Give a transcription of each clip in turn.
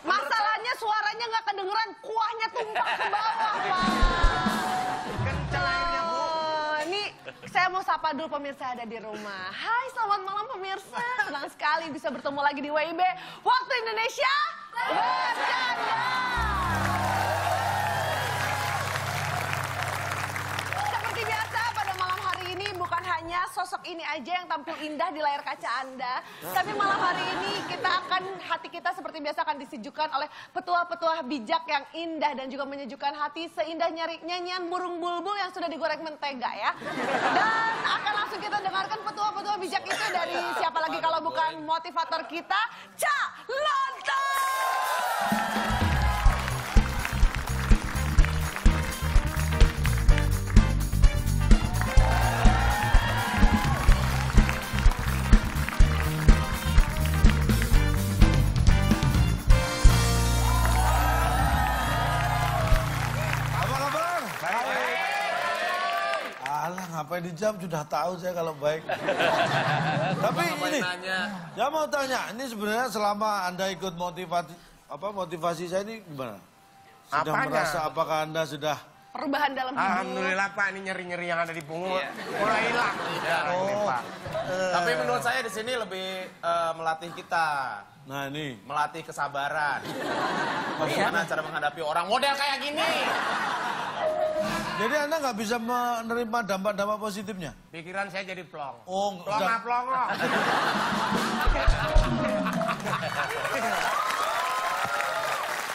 Masalahnya suaranya nggak kedengeran, kuahnya tumpah ke bawah, Pak. Kencang airnya, Bu. Oh, ini saya mau sapa dulu pemirsa ada di rumah. Hai, selamat malam pemirsa. Senang sekali bisa bertemu lagi di WIB. Waktu Indonesia bercanda. Hanya sosok ini aja yang tampil indah di layar kaca Anda, tapi malam hari ini kita akan hati kita seperti biasa akan disejukkan oleh petua-petua bijak yang indah dan juga menyejukkan hati seindah nyari nyanyian burung bulbul yang sudah digoreng mentega ya. Dan akan langsung kita dengarkan petua-petua bijak itu dari siapa lagi kalau bukan motivator kita, Ca Ngapain di jam sudah tahu saya kalau baik. Tapi ini, saya mau tanya, ini sebenarnya selama anda ikut motivasi apa motivasi saya ini gimana? Sudah Apanya? merasa apakah anda sudah Perubahan dalam hidup. Alhamdulillah Pak, ini nyeri-nyeri yang ada di punggung mulai hilang. Iya, ini, Oh. Pak. Tapi menurut saya di sini lebih eh, melatih kita, Nah ini, melatih kesabaran. Bagaimana cara menghadapi orang model kayak gini? Jadi anda nggak bisa menerima dampak-dampak positifnya? Pikiran saya jadi plong. Oh, Plong ah, plong loh.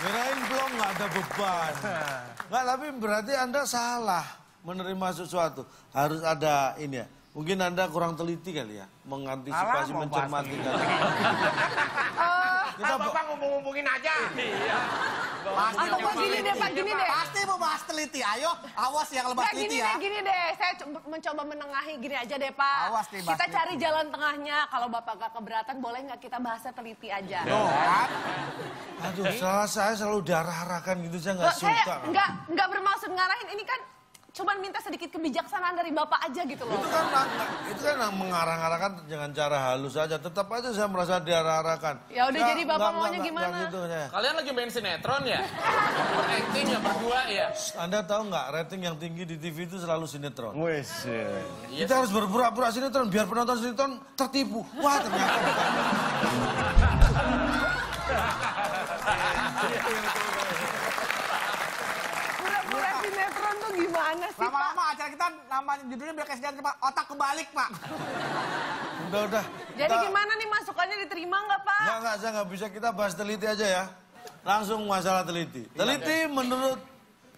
Kirain belum nggak ada beban. Nggak, tapi berarti anda salah menerima sesuatu. Harus ada ini ya. Mungkin anda kurang teliti kali ya, mengantisipasi, mencermati kali. Ah, Bapak ngomong-ngomongin aja. Atau kok gini deh Pak, gini deh. Pasti mau bahas teliti, ayo. Awas yang lebih Nggak, gini teliti deh, ya. gini deh. Saya co- mencoba menengahi gini aja deh Pak. Awas nih, kita cari jalan tengahnya. Kalau Bapak gak keberatan, boleh nggak kita bahasnya teliti aja? Tuh kan. Aduh, salah saya selalu diarah-arahkan gitu, saya nggak Loh, saya suka. nggak nggak bermaksud ngarahin. Ini kan cuman minta sedikit kebijaksanaan dari Bapak aja gitu loh. Itu kan itu kan mengarah-arahkan dengan cara halus saja. Tetap aja saya merasa diarah-arahkan. Ya udah, jadi Bapak nggak- maunya nggak- gimana? gitu, saya. Kalian lagi main sinetron ya? Acting ya berdua ya? Anda tahu nggak rating yang tinggi di TV itu selalu sinetron. Wes. Kita harus berpura-pura sinetron biar penonton sinetron tertipu. Wah ternyata bukan. Pura-pura sinetron tuh gimana sih Pak? Lama-lama acara kita nama judulnya biar kayak Pak. Otak kebalik, Pak. Udah udah. Jadi Kita- gimana nih masukannya diterima nggak Pak? Nggak, nggak, saya nggak bisa. Kita bahas teliti aja ya. Langsung masalah teliti. Teliti menurut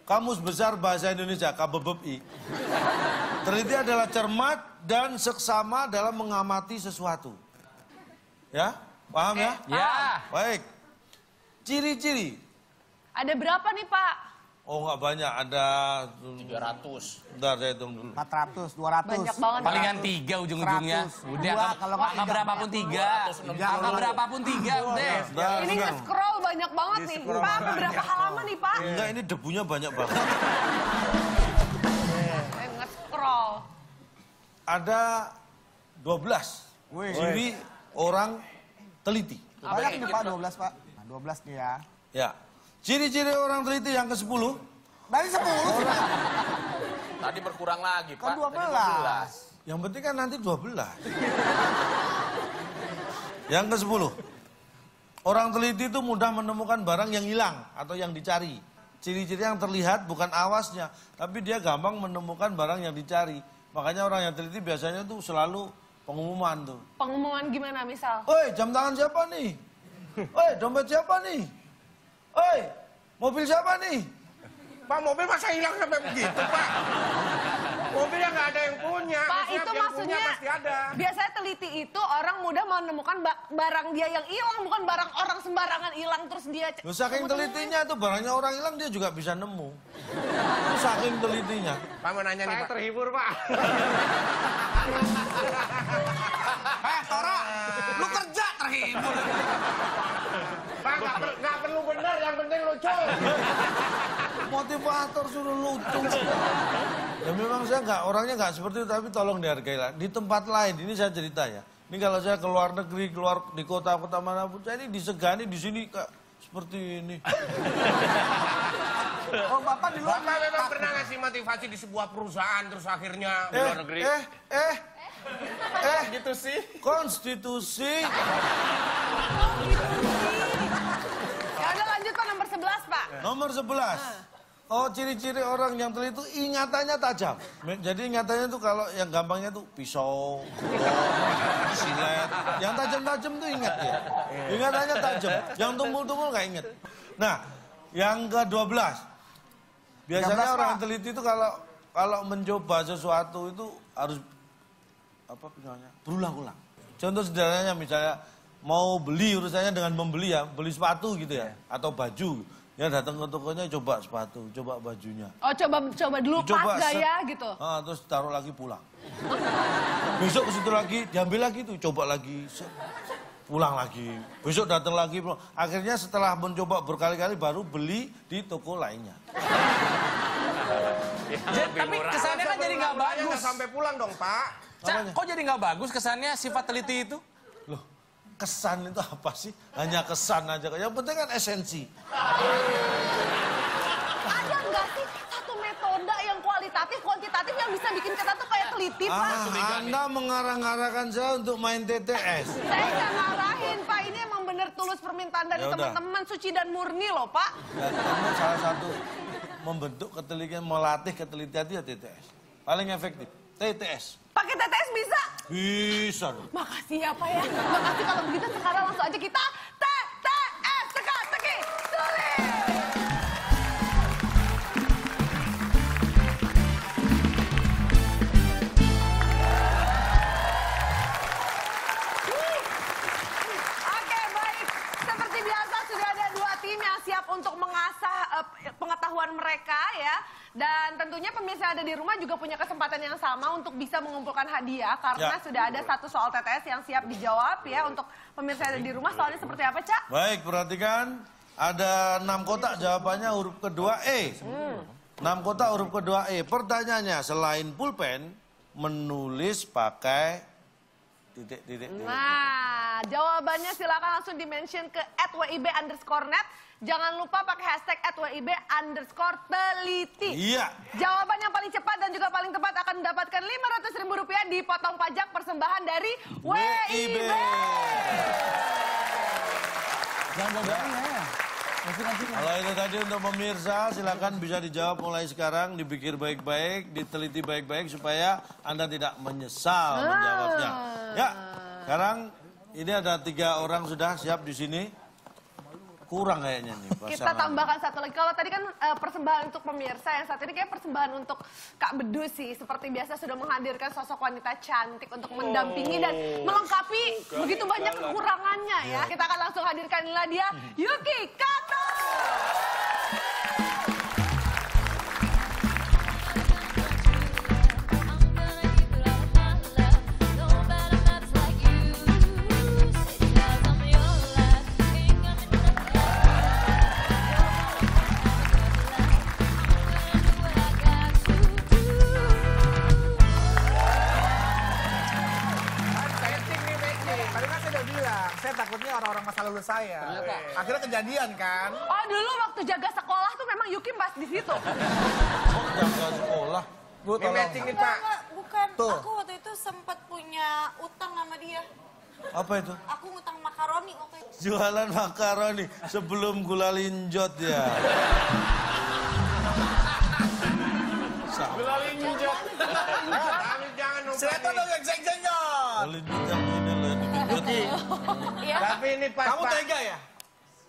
Kamus Besar Bahasa Indonesia, KBBI. Teliti adalah cermat dan seksama dalam mengamati sesuatu. Ya? Paham ya? Ya. Baik. Ciri-ciri. Ada berapa nih Pak? Oh nggak banyak, ada... 300. Bentar, saya hitung dulu. 400, 200. Banyak banget. Palingan tiga ujung-ujungnya. 100. Udah, Dua, kalau nggak angka tiga. berapapun tiga. Angka berapapun tiga, udah. Bentar, Ini nge-scroll banyak banget nih. Pak, beberapa halaman nih Pak? Enggak, ini debunya banyak banget. Eh, nge-scroll. Ada 12 Wih. ciri orang teliti. Banyak nih, Pak. 12, Pak. Nah, 12 nih ya. Ya. Ciri-ciri orang teliti yang ke-10 Dari 10 sih, Pak. Tadi berkurang lagi, Kan Pak. 12. Yang penting kan nanti 12. yang ke-10. Orang teliti itu mudah menemukan barang yang hilang atau yang dicari. Ciri-ciri yang terlihat bukan awasnya, tapi dia gampang menemukan barang yang dicari. Makanya orang yang teliti biasanya tuh selalu pengumuman tuh. Pengumuman gimana misal? Oi, jam tangan siapa nih? Oi, dompet siapa nih? Oi, mobil siapa nih? Pak, mobil masa hilang sampai begitu, Pak? Mobil yang nggak ada yang punya. Pak, Maksudnya itu yang maksudnya punya pasti ada. biasanya teliti itu orang mudah menemukan ba- barang dia yang hilang, bukan barang orang sembarangan hilang terus dia... Loh, saking telitinya tuh barangnya orang hilang dia juga bisa nemu. Itu saking telitinya. Pak mau nanya nih, Pak. terhibur, Pak. Eh, Tora, lu kerja terhibur. Pak, nggak per- nggak perlu benar, lucu. Motivator suruh lucu. Ya memang saya nggak orangnya nggak seperti itu tapi tolong dihargai lah. Di tempat lain ini saya cerita ya. Ini kalau saya ke luar negeri, keluar di kota-kota mana pun, saya ini disegani di sini Kak. seperti ini. Oh bapak di luar. Bapak memang pernah ngasih motivasi di sebuah perusahaan terus akhirnya di Eh, luar negeri. eh, eh, eh, Gitu sih. konstitusi. Ya Nomor 11. Oh, ciri-ciri orang yang teliti itu ingatannya tajam. Jadi ingatannya tuh kalau yang gampangnya tuh pisau, silet. Yang tajam-tajam tuh ingat ya. Ingatannya tajam. Yang tumpul-tumpul nggak ingat. Nah, yang ke-12. Biasanya 13, orang Pak. yang teliti itu kalau kalau mencoba sesuatu itu harus apa bilangnya berulang-ulang. Contoh sederhananya misalnya mau beli urusannya dengan membeli ya, beli sepatu gitu ya, atau baju. Ya datang ke tokonya coba sepatu, coba bajunya. Oh coba coba dulu Dicoba pas gak set. ya gitu. Ah, terus taruh lagi pulang. Besok ke situ lagi, diambil lagi tuh, coba lagi. set. Pulang lagi. Besok datang lagi. pulang. Akhirnya setelah mencoba berkali-kali baru beli di toko lainnya. Jadi- tapi kesannya kan jadi nggak bagus. sampai pulang dong, Pak. Cak, kok jadi nggak bagus kesannya sifat teliti itu? Loh, kesan itu apa sih? Hanya kesan aja. Yang penting kan esensi. Ada nggak sih satu metode yang kualitatif, kuantitatif yang bisa bikin kita tuh kayak teliti Pak? Ah, anda mengarang-arangkan saya untuk main TTS. Saya nggak ngarahin Pak, ini emang bener tulus permintaan dari Ya teman-teman suci dan murni loh Pak. Dan kamu salah satu membentuk ketelitian, melatih ketelitian itu ya TTS. Paling efektif, TTS. Pakai TTS bisa? Bisa dong. Makasih ya Pak ya. Makasih kalau begitu sekarang langsung aja kita TTS teka-teki sulit. Oke baik, seperti biasa sudah ada dua tim yang siap untuk mengasah eh, pengetahuan mereka ya. Dan tentunya pemirsa ada di rumah juga punya kesempatan yang sama untuk bisa mengumpulkan hadiah karena Ya. sudah ada satu soal TTS yang siap dijawab ya untuk pemirsa ada di rumah. Soalnya seperti apa Cak? Baik, perhatikan. Ada enam kotak jawabannya huruf kedua E. Enam kotak huruf kedua E. Pertanyaannya, selain pulpen, menulis pakai titik-titik. Nah, jawabannya silakan langsung di-mention ke @wib underscore net. Jangan lupa pakai hashtag @wib underscore teliti. Iya. Jawaban yang paling cepat dan juga paling tepat akan mendapatkan 500 ribu rupiah dipotong pajak persembahan dari WIB. Kalau itu tadi untuk pemirsa, silakan bisa dijawab mulai sekarang, dipikir baik-baik, diteliti baik-baik supaya Anda tidak menyesal menjawabnya. Ya, sekarang ini ada tiga orang sudah siap di sini. Kurang kayaknya nih. Kita pasangan. tambahkan satu lagi. Kalau tadi kan eh, persembahan untuk pemirsa, yang saat ini kayak persembahan untuk Kak Bedu sih. Seperti biasa sudah menghadirkan sosok wanita cantik untuk mendampingi dan melengkapi begitu banyak kekurangannya ya. Kita akan langsung hadirkan dia, Yuki Kato. Saya. Akhirnya kejadian kan. Oh dulu waktu jaga sekolah tuh memang Yuki pas di situ. Oh, jaga sekolah. Bu, Ini matching nih, Enggak, Pak. enggak, bukan. Tuh. Aku waktu itu sempat punya utang sama dia. Apa itu? Aku ngutang makaroni waktu itu. Jualan makaroni sebelum gula linjot ya. Gula linjot. Jangan Saya tuh numpang. dong. Gula linjot yang ini loh, ini linjot. Iya. Tapi ini pas, Kamu tega ya?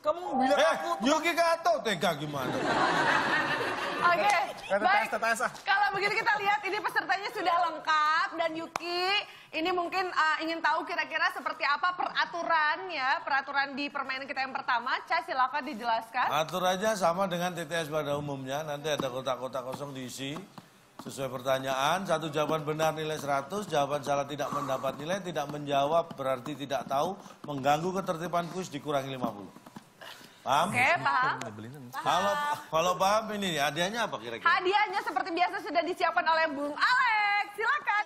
Kamu bilang Eh, aku Yuki Kato tega gimana? Oke, TTS, baik. Kalau begitu kita lihat ini pesertanya sudah lengkap dan Yuki ini mungkin uh, ingin tahu kira-kira seperti apa peraturan ya, peraturan di permainan kita yang pertama. Ca silakan dijelaskan. Aturannya sama dengan TTS pada umumnya. Nanti ada kotak-kotak kosong diisi. Sesuai pertanyaan, satu jawaban benar nilai 100, jawaban salah tidak mendapat nilai, tidak menjawab berarti tidak tahu, mengganggu ketertiban kuis dikurangi 50. Paham? Oke, paham? Kalau kalau paham ini hadiahnya apa kira-kira? Hadiahnya seperti biasa sudah disiapkan oleh Bung Alex. Silakan.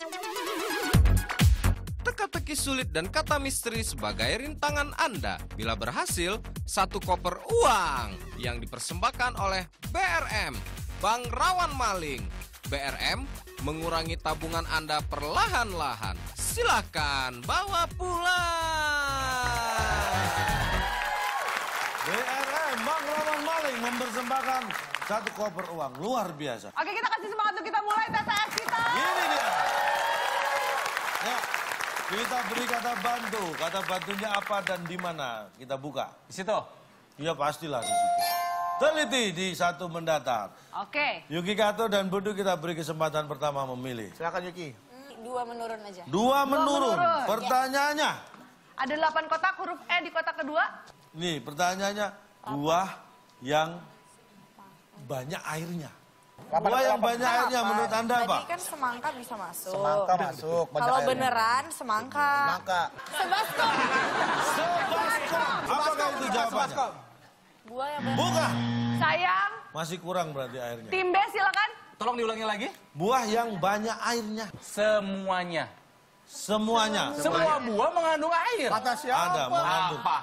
teka-teki sulit dan kata misteri sebagai rintangan Anda. Bila berhasil, satu koper uang yang dipersembahkan oleh BRM, Bank Rawan Maling. BRM mengurangi tabungan Anda perlahan-lahan. Silakan bawa pulang. Maling mempersembahkan satu koper uang luar biasa. Oke kita kasih semangat untuk kita mulai TTS kita. Ini dia. Ya, kita beri kata bantu. Kata bantunya apa dan di mana? Kita buka. Di situ. Ya pastilah di situ. Teliti di satu mendatar. Oke. Yuki Kato dan Budu kita beri kesempatan pertama memilih. Silakan Yuki. Dua menurun aja. Dua menurun. menurun. Pertanyaannya. Ada 8 kotak huruf E di kotak kedua. Nih pertanyaannya. Buah yang banyak airnya. Buah yang banyak airnya menurut Anda apa? Tadi kan semangka bisa masuk. Semangka masuk. banyak Kalau airnya. beneran semangka. Semangka. Sebaskom. Sebaskom. Apakah itu jawabannya? Sebaskom. Buah yang bener. Bukan. Sayang, Masih kurang berarti airnya. tim B silakan. Tolong diulangi lagi. Buah yang banyak airnya. Semuanya. Semuanya. Semua buah mengandung air. Kata siapa? Ada mengandung. Apa?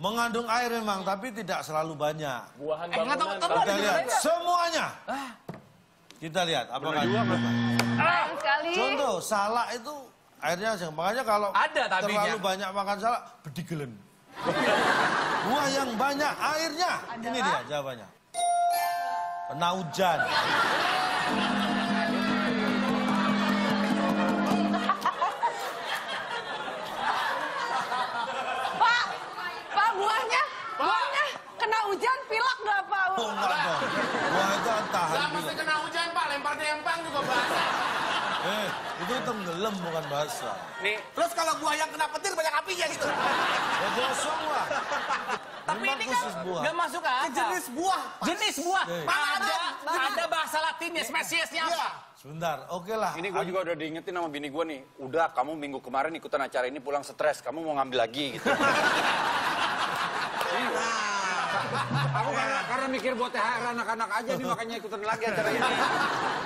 Mengandung air memang, tapi tidak selalu banyak. Eh, nggak tahu. Tolong Kita lihat dijelasin. semuanya. Kita lihat apakah bukan. Sayang sekali. Contoh, salak itu airnya. Makanya kalau Ada tabinya. terlalu banyak makan salak, bedigelen. Buah yang banyak airnya. Ini dia jawabannya. Kena hujan. Hujan pilak nggak Pak? Oh, enggak dong. Buah itu tahan Lah mesti bilang. kena hujan pak, lempar dempang juga basah. Eh, itu tenggelam bukan basah. Terus kalau buah yang kena petir banyak apinya gitu. Ya gosong lah. Tapi Memang ini kan buah. nggak masuk akal. Jenis buah. Jenis buah. Eh. Ada, ada bahasa latinnya, spesiesnya apa? Sebentar, oke lah. Ini gue juga udah diingetin sama bini gue nih. Udah, kamu minggu kemarin ikutan acara ini pulang stres. Kamu mau ngambil lagi gitu. Aku karena, karena mikir buat THR anak-anak aja nih makanya ikutan lagi acara ini.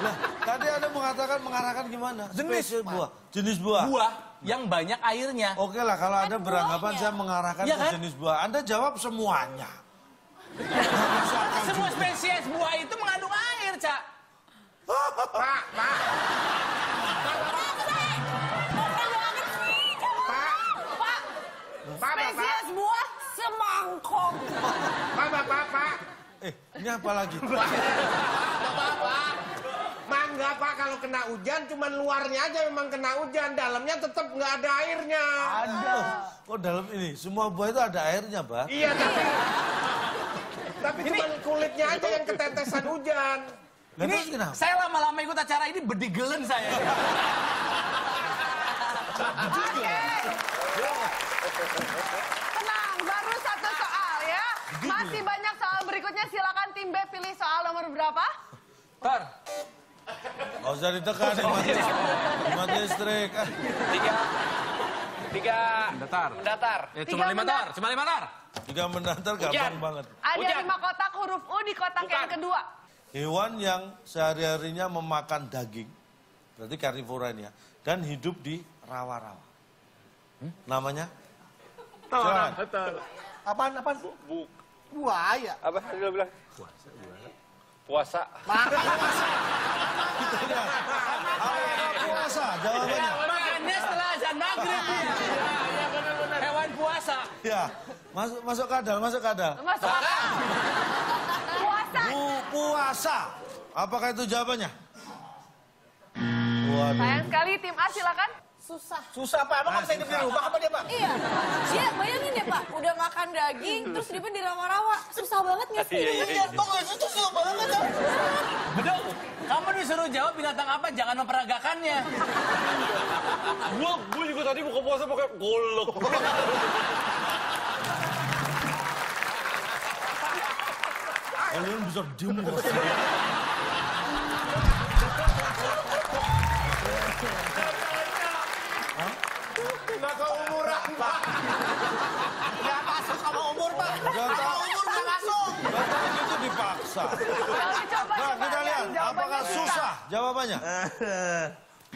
Lah, tadi Anda mengatakan mengarahkan gimana? Jenis buah. Jenis buah. Buah yang banyak airnya. Oke lah, kalau Anda beranggapan saya mengarahkan ke kan? jenis buah. Anda jawab semuanya. Semua spesies buah itu mengandung air, Cak. Pak, Pak. Pak. Pak, Pak, Spesies buah semangkok. Pak, Pak, Pak, Pak. Eh, ini apa lagi? Mangga Pak kalau kena hujan cuman luarnya aja memang kena hujan, dalamnya tetap nggak ada airnya. Loh, kok dalam ini? Semua buah itu ada airnya, Pak. Iya tapi tapi cuman kulitnya aja yang ketetesan hujan. Ini saya lama-lama ikut acara ini bedigelen saya. Soal ya. Masih banyak soal berikutnya. Silakan tim B pilih soal nomor berapa? Tor, Nggak usah ditekan, nih, mati, mati listrik. Tiga. Tiga. datar. Datar. Ya, Tiga cuma lima tar, cuma lima tar. Tiga mendatar gampang banget. Ada lima kotak huruf U di kotak yang kedua. Hewan yang sehari-harinya memakan daging, berarti karnivora ini ya, dan hidup di rawa-rawa. Namanya? Silakan. Apaan, apaan? Bu. Buaya. Apa tadi lo bilang? Puasa. Puasa. Apakah puasa? Jawabannya. Makannya setelah azan maghrib. ya. Hewan puasa. Ya, masuk masuk kadal, masuk kadal. Masuk akal. Puasa. Bu, puasa. Apakah itu jawabannya? Waduh. Sayang sekali tim A silakan. Susah. Susah Pak, emang nggak bisa hidup di rumah apa dia Pak? Iya. Dia bayangin ya Pak, udah makan daging, terus dia di rawa-rawa. Susah banget nggak sih? Iya, iya, iya. Kok nggak itu susah banget ya? Beduk, kamu disuruh jawab binatang apa, jangan memperagakannya. Gua, gua juga tadi buka puasa pakai golok. Kalian bisa diem nggak sih? Nggak keumuran Pak. Nggak masuk sama umur Pak. Nggak tahu. Umur nggak masuk. Tahu itu dipaksa. Coba. Nah, kita yang lihat jawabannya apakah susah. jawabannya.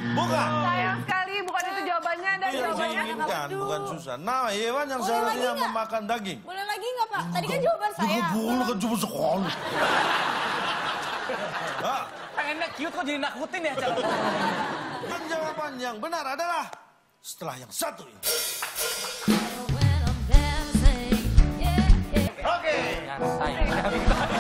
Bukan. Sayang sekali bukan itu jawabannya dan yang jawabannya. diinginkan, bukan susah. Nah, hewan yang seharusnya memakan daging. Boleh lagi nggak Pak? Tadi kan jawaban saya. Juga boleh kan cuma sekali. Ah, Pengennya cute kok jadi nakutin ya jawaban yang benar adalah setelah yang satu ini. Yan, sign.